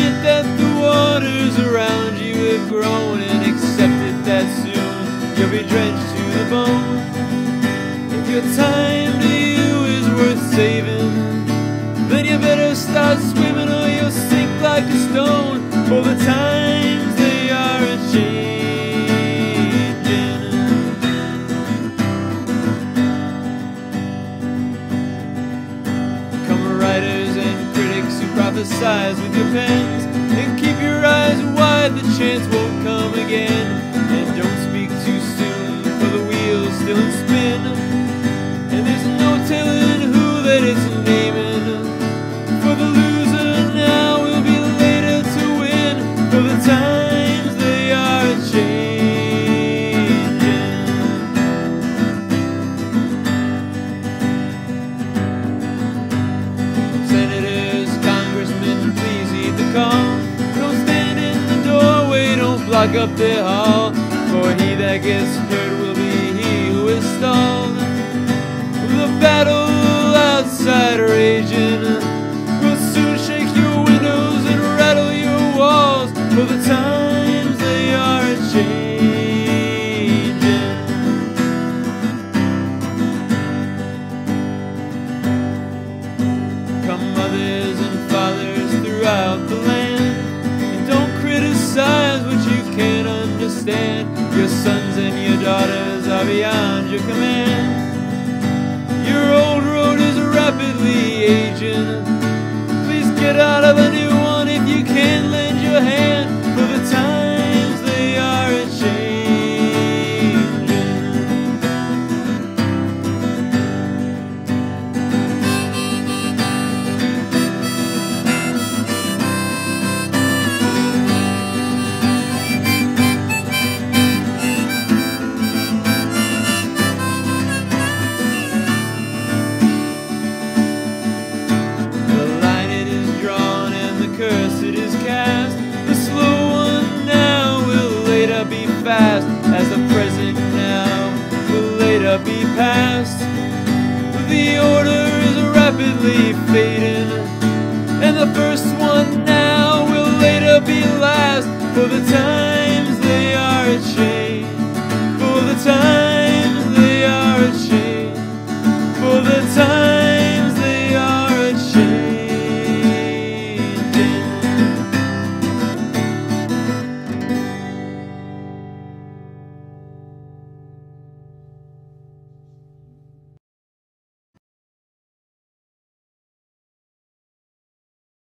accepted that the waters around you have grown and accepted that soon you'll be drenched to the bone. If your time to you is worth saving, then you better start swimming or you'll sink like a stone for the time. Who with your pens and keep your eyes wide, the chance doorway, up the hall. For he that gets hurt will be he who is stalled. The battle outside raging will soon shake your windows and rattle your walls. For the times they are changing. Come mothers and fathers throughout the land And don't criticize understand Your sons and your daughters are beyond your command. Your old road is rapidly aging. Please get out of a new one if you can lend your hand The slow one now will later be fast, as the present now will later be past. The order is rapidly fading, and the first one now will later be last. For the times they are a.